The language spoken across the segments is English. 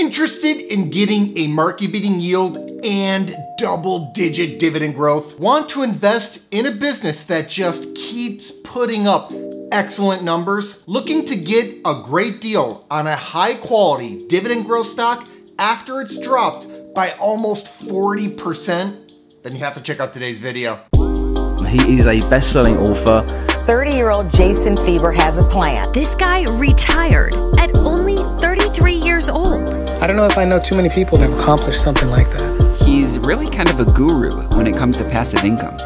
Interested in getting a market beating yield and double digit dividend growth? Want to invest in a business that just keeps putting up excellent numbers? Looking to get a great deal on a high quality dividend growth stock after it's dropped by almost 40%? Then you have to check out today's video. He is a best selling author 30 year old Jason Fieber has a plan. This guy retired at only 33 years old. I don't know if I know too many people that have accomplished something like that. He's really kind of a guru when it comes to passive income.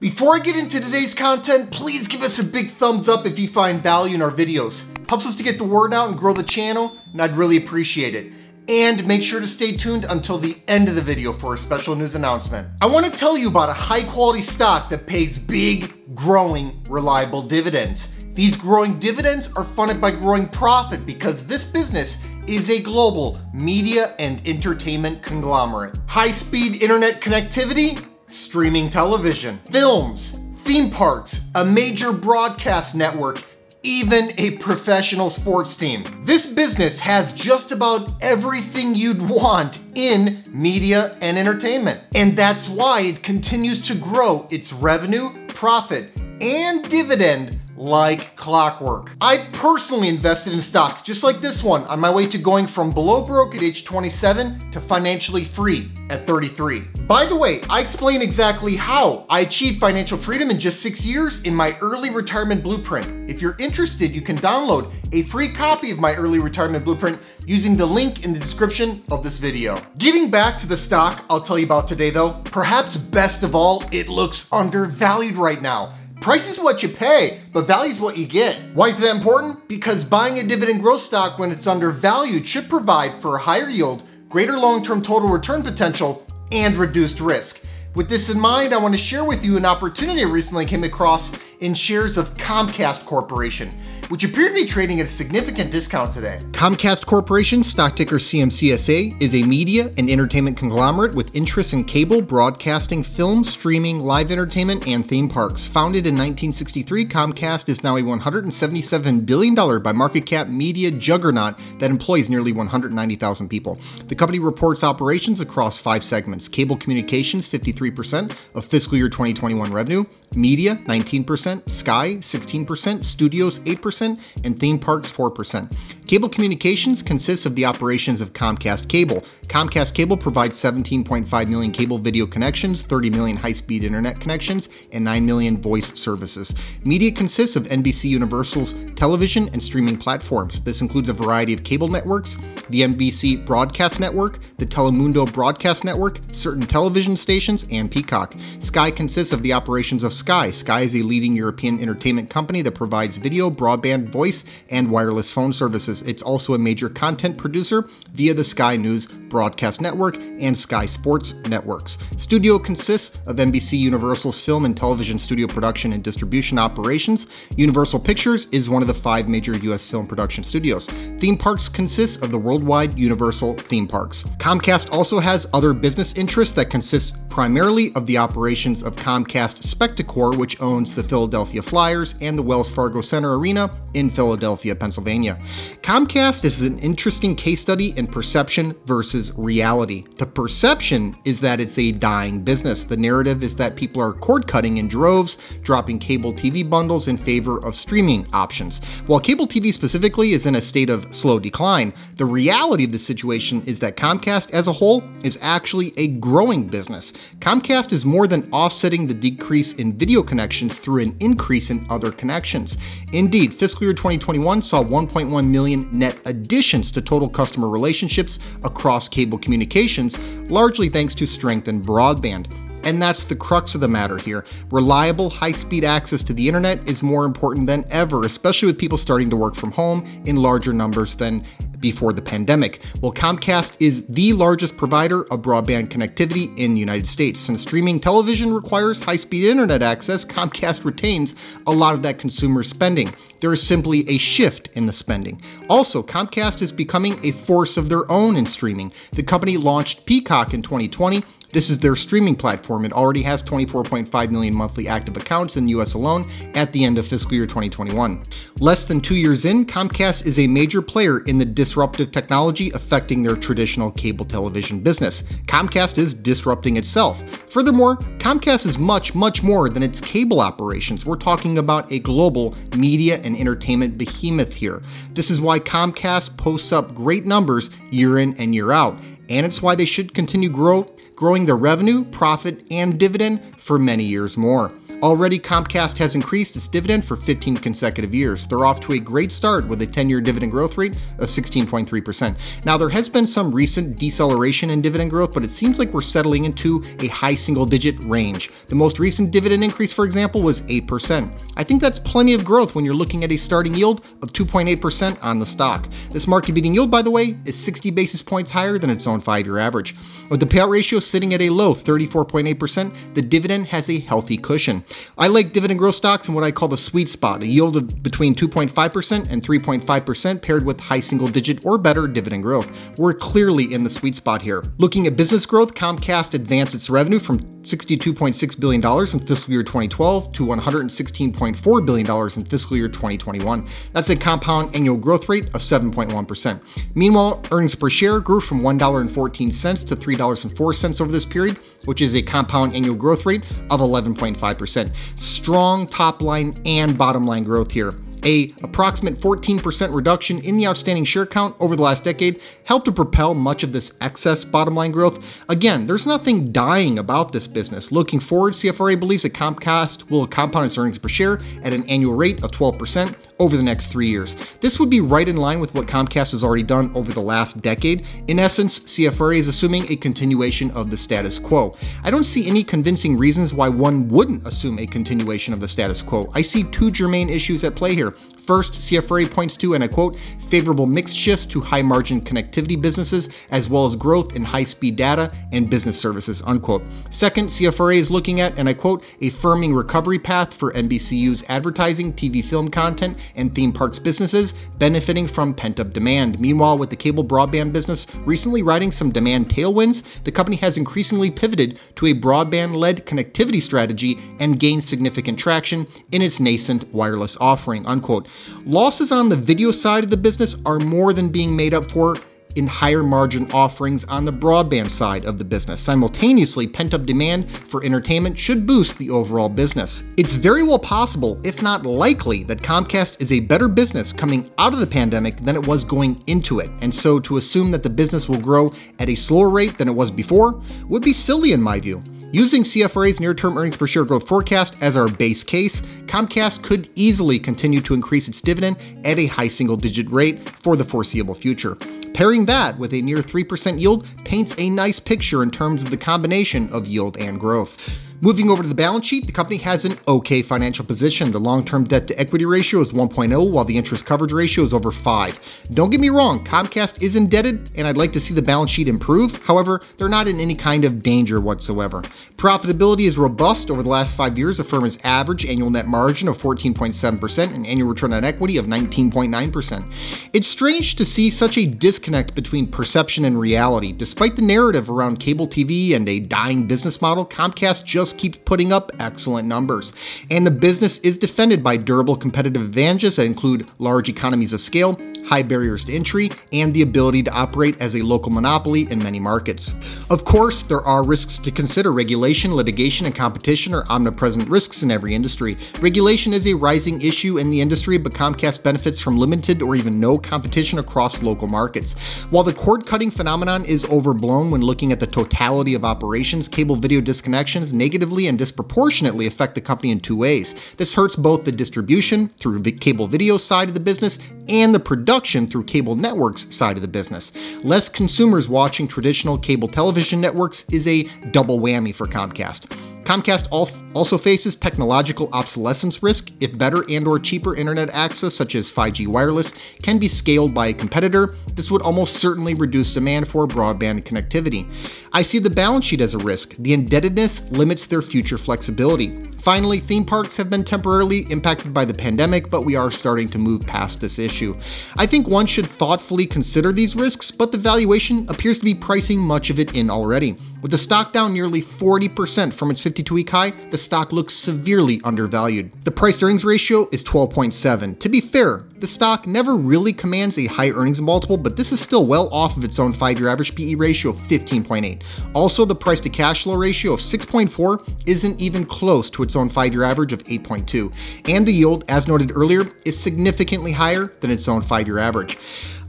Before I get into today's content, please give us a big thumbs up if you find value in our videos. Helps us to get the word out and grow the channel, and I'd really appreciate it and make sure to stay tuned until the end of the video for a special news announcement. I want to tell you about a high quality stock that pays big, growing, reliable dividends. These growing dividends are funded by growing profit because this business is a global media and entertainment conglomerate. High-speed internet connectivity, streaming television, films, theme parks, a major broadcast network, even a professional sports team. This business has just about everything you'd want in media and entertainment. And that's why it continues to grow its revenue, profit, and dividend like clockwork. I personally invested in stocks just like this one on my way to going from below broke at age 27 to financially free at 33. By the way, I explain exactly how I achieved financial freedom in just six years in my early retirement blueprint. If you're interested, you can download a free copy of my early retirement blueprint using the link in the description of this video. Getting back to the stock I'll tell you about today though, perhaps best of all, it looks undervalued right now. Price is what you pay, but value is what you get. Why is that important? Because buying a dividend growth stock when it's undervalued should provide for a higher yield, greater long-term total return potential, and reduced risk. With this in mind, I want to share with you an opportunity I recently came across in shares of Comcast Corporation which appear to be trading at a significant discount today. Comcast Corporation, stock ticker CMCSA, is a media and entertainment conglomerate with interests in cable, broadcasting, film, streaming, live entertainment, and theme parks. Founded in 1963, Comcast is now a $177 billion by market cap media juggernaut that employs nearly 190,000 people. The company reports operations across five segments cable communications, 53% of fiscal year 2021 revenue, media, 19%, Sky, 16%, studios, 8%, 4%, and theme parks 4%. Cable communications consists of the operations of Comcast Cable. Comcast Cable provides 17.5 million cable video connections, 30 million high-speed internet connections, and 9 million voice services. Media consists of NBC Universal's television and streaming platforms. This includes a variety of cable networks, the NBC Broadcast Network, the Telemundo Broadcast Network, certain television stations, and Peacock. Sky consists of the operations of Sky. Sky is a leading European entertainment company that provides video, broadband, voice and wireless phone services. It's also a major content producer via the Sky News Broadcast Network and Sky Sports networks. Studio consists of NBC Universal's film and television studio production and distribution operations. Universal Pictures is one of the five major U.S. film production studios. Theme parks consist of the worldwide Universal theme parks. Comcast also has other business interests that consist primarily of the operations of Comcast Spectacor, which owns the Philadelphia Flyers and the Wells Fargo Center Arena in Philadelphia, Pennsylvania. Comcast is an interesting case study in perception versus reality. The perception is that it's a dying business. The narrative is that people are cord cutting in droves, dropping cable TV bundles in favor of streaming options. While cable TV specifically is in a state of slow decline, the reality of the situation is that Comcast as a whole is actually a growing business. Comcast is more than offsetting the decrease in video connections through an increase in other connections. Indeed, fiscal year 2021 saw 1.1 million net additions to total customer relationships across cable communications, largely thanks to strength in broadband. And that's the crux of the matter here. Reliable, high speed access to the internet is more important than ever, especially with people starting to work from home in larger numbers than before the pandemic. Well, Comcast is the largest provider of broadband connectivity in the United States. Since streaming television requires high speed internet access, Comcast retains a lot of that consumer spending. There is simply a shift in the spending. Also, Comcast is becoming a force of their own in streaming. The company launched Peacock in 2020 This is their streaming platform. It already has 24.5 million monthly active accounts in the US alone at the end of fiscal year 2021. Less than two years in, Comcast is a major player in the disruptive technology affecting their traditional cable television business. Comcast is disrupting itself. Furthermore, Comcast is much, much more than its cable operations. We're talking about a global media and entertainment behemoth here. This is why Comcast posts up great numbers year in and year out, and it's why they should continue grow, growing their revenue, profit, and dividend for many years more. Already, Comcast has increased its dividend for 15 consecutive years. They're off to a great start with a 10 year dividend growth rate of 16.3%. Now, there has been some recent deceleration in dividend growth, but it seems like we're settling into a high single digit range. The most recent dividend increase, for example, was 8%. I think that's plenty of growth when you're looking at a starting yield of 2.8% on the stock. This market beating yield, by the way, is 60 basis points higher than its own five year average. With the payout ratio sitting at a low 34.8%, the dividend has a healthy cushion. I like dividend growth stocks in what I call the sweet spot, a yield of between 2.5% and 3.5% paired with high single digit or better dividend growth. We're clearly in the sweet spot here. Looking at business growth, Comcast advanced its revenue from $62.6 billion in fiscal year 2012 to $116.4 billion in fiscal year 2021. That's a compound annual growth rate of 7.1%. Meanwhile, earnings per share grew from $1.14 to $3.04 over this period, which is a compound annual growth rate of 11.5%. Strong top line and bottom line growth here. A approximate 14% reduction in the outstanding share count over the last decade helped to propel much of this excess bottom line growth. Again, there's nothing dying about this business. Looking forward, CFRA believes that Comcast will compound its earnings per share at an annual rate of 12% over the next three years. This would be right in line with what Comcast has already done over the last decade. In essence, CFRA is assuming a continuation of the status quo. I don't see any convincing reasons why one wouldn't assume a continuation of the status quo. I see two germane issues at play here year First, CFRA points to, and I quote, favorable mix shifts to high margin connectivity businesses, as well as growth in high speed data and business services, unquote. Second, CFRA is looking at, and I quote, a firming recovery path for NBCU's advertising, TV film content, and theme parks businesses, benefiting from pent up demand. Meanwhile, with the cable broadband business recently riding some demand tailwinds, the company has increasingly pivoted to a broadband led connectivity strategy and gained significant traction in its nascent wireless offering, unquote. Losses on the video side of the business are more than being made up for in higher margin offerings on the broadband side of the business. Simultaneously, pent up demand for entertainment should boost the overall business. It's very well possible, if not likely, that Comcast is a better business coming out of the pandemic than it was going into it. And so to assume that the business will grow at a slower rate than it was before would be silly in my view. Using CFRA's near term earnings per share growth forecast as our base case, Comcast could easily continue to increase its dividend at a high single digit rate for the foreseeable future. Pairing that with a near 3% yield paints a nice picture in terms of the combination of yield and growth. Moving over to the balance sheet, the company has an okay financial position. The long term debt to equity ratio is 1.0, while the interest coverage ratio is over 5. Don't get me wrong, Comcast is indebted, and I'd like to see the balance sheet improve. However, they're not in any kind of danger whatsoever. Profitability is robust. Over the last five years, the firm has average annual net margin of 14.7% and annual return on equity of 19.9%. It's strange to see such a disconnect between perception and reality. Despite the narrative around cable TV and a dying business model, Comcast just just keeps putting up excellent numbers. And the business is defended by durable competitive advantages that include large economies of scale, high barriers to entry, and the ability to operate as a local monopoly in many markets. Of course, there are risks to consider. Regulation, litigation, and competition are omnipresent risks in every industry. Regulation is a rising issue in the industry, but Comcast benefits from limited or even no competition across local markets. While the cord cutting phenomenon is overblown when looking at the totality of operations, cable video disconnections negatively and disproportionately affect the company in two ways. This hurts both the distribution through the cable video side of the business and the production through cable networks side of the business. Less consumers watching traditional cable television networks is a double whammy for Comcast. Comcast also faces technological obsolescence risk if better and or cheaper internet access such as 5G wireless can be scaled by a competitor. This would almost certainly reduce demand for broadband connectivity. I see the balance sheet as a risk. The indebtedness limits their future flexibility. Finally, theme parks have been temporarily impacted by the pandemic, but we are starting to move past this issue. I think one should thoughtfully consider these risks, but the valuation appears to be pricing much of it in already. With the stock down nearly 40% from its 52 week high, the stock looks severely undervalued. The price earnings ratio is 12.7. To be fair, the stock never really commands a high earnings multiple, but this is still well off of its own 5 year average PE ratio of 15.8. Also, the price to cash flow ratio of 6.4 isn't even close to its own 5 year average of 8.2. And the yield, as noted earlier, is significantly higher than its own 5 year average.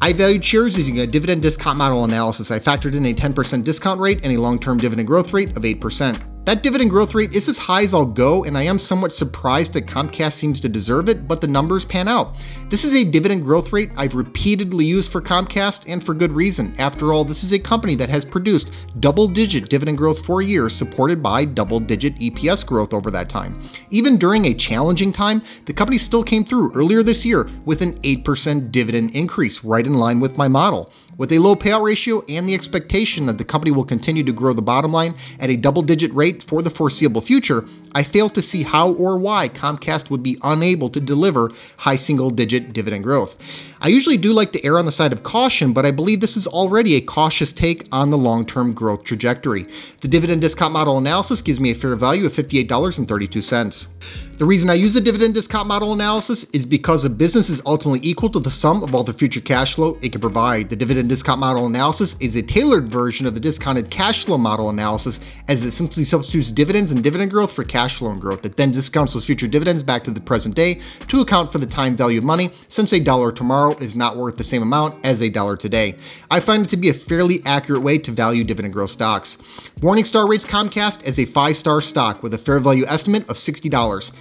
I valued shares using a dividend discount model analysis. I factored in a 10% discount rate and a long term dividend growth rate of 8%. That dividend growth rate is as high as I'll go, and I am somewhat surprised that Comcast seems to deserve it, but the numbers pan out. This is a dividend growth rate I've repeatedly used for Comcast, and for good reason. After all, this is a company that has produced double digit dividend growth for years, supported by double digit EPS growth over that time. Even during a challenging time, the company still came through earlier this year with an 8% dividend increase, right in line with my model. With a low payout ratio and the expectation that the company will continue to grow the bottom line at a double digit rate for the foreseeable future, I fail to see how or why Comcast would be unable to deliver high single digit dividend growth. I usually do like to err on the side of caution, but I believe this is already a cautious take on the long term growth trajectory. The dividend discount model analysis gives me a fair value of $58.32. The reason I use the dividend discount model analysis is because a business is ultimately equal to the sum of all the future cash flow it can provide. The dividend discount model analysis is a tailored version of the discounted cash flow model analysis as it simply substitutes dividends and dividend growth for cash flow and growth. that then discounts those future dividends back to the present day to account for the time value of money since a dollar tomorrow is not worth the same amount as a dollar today. I find it to be a fairly accurate way to value dividend growth stocks. Morningstar rates Comcast as a 5-star stock with a fair value estimate of $60.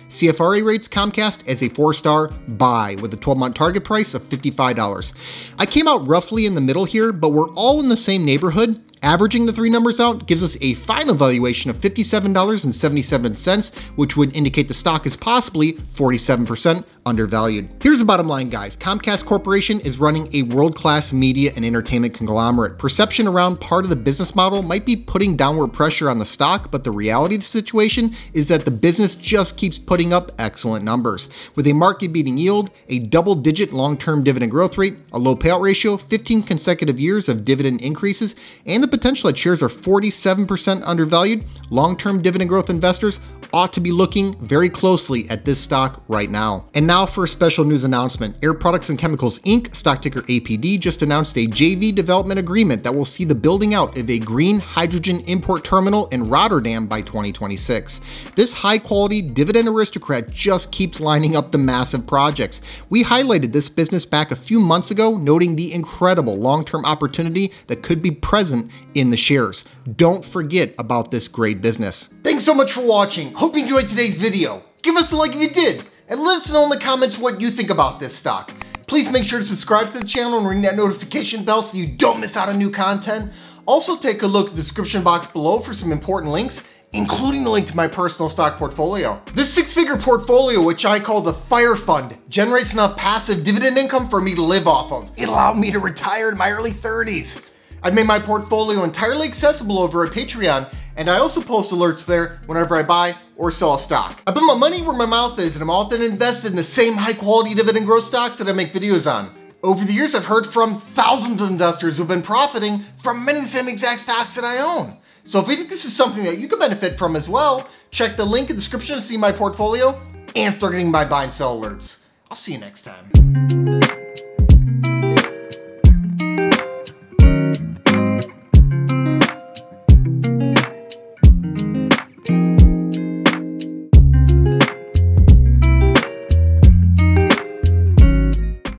CFRA rates Comcast as a four star buy with a 12 month target price of $55. I came out roughly in the middle here, but we're all in the same neighborhood Averaging the three numbers out gives us a final valuation of $57.77, which would indicate the stock is possibly 47% undervalued. Here's the bottom line, guys. Comcast Corporation is running a world-class media and entertainment conglomerate. Perception around part of the business model might be putting downward pressure on the stock, but the reality of the situation is that the business just keeps putting up excellent numbers. With a market-beating yield, a double-digit long-term dividend growth rate, a low payout ratio, 15 consecutive years of dividend increases, and the potential that shares are 47% undervalued, long-term dividend growth investors ought to be looking very closely at this stock right now. And now for a special news announcement. Air Products and Chemicals Inc., stock ticker APD, just announced a JV development agreement that will see the building out of a green hydrogen import terminal in Rotterdam by 2026. This high quality dividend aristocrat just keeps lining up the massive projects. We highlighted this business back a few months ago, noting the incredible long term opportunity that could be present in the shares. Don't forget about this great business. Thanks so much for watching. Hope you enjoyed today's video. Give us a like if you did, and let us know in the comments what you think about this stock. Please make sure to subscribe to the channel and ring that notification bell so you don't miss out on new content. Also take a look at the description box below for some important links, including the link to my personal stock portfolio. This six-figure portfolio, which I call the Fire Fund, generates enough passive dividend income for me to live off of. It allowed me to retire in my early 30s. I've made my portfolio entirely accessible over at Patreon, and I also post alerts there whenever I buy or sell a stock. I put my money where my mouth is, and I'm often invested in the same high quality dividend growth stocks that I make videos on. Over the years, I've heard from thousands of investors who've been profiting from many of the same exact stocks that I own. So if you think this is something that you can benefit from as well, check the link in the description to see my portfolio and start getting my buy and sell alerts. I'll see you next time.